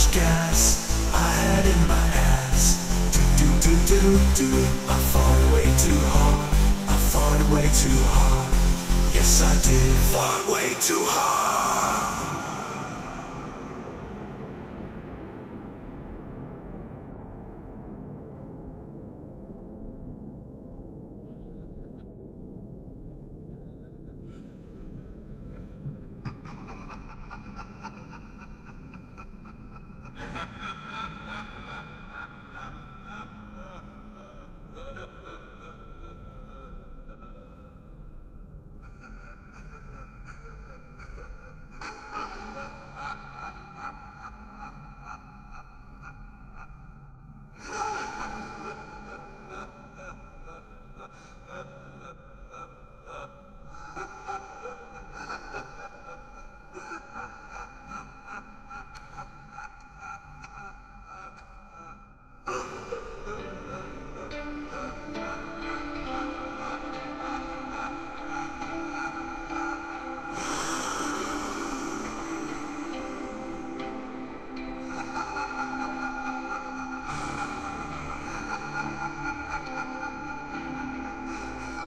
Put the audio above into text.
much gas I had in my ass. Do do do do do. I fought way too hard. I fought way too hard. Yes, I did. Fought way too hard. Ha ha ha!